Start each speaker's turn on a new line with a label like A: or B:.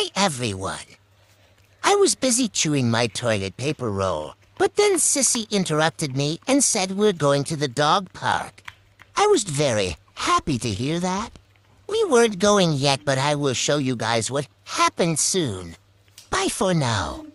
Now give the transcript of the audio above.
A: Hi, everyone. I was busy chewing my toilet paper roll, but then Sissy interrupted me and said we're going to the dog park. I was very happy to hear that. We weren't going yet, but I will show you guys what happened soon. Bye for now.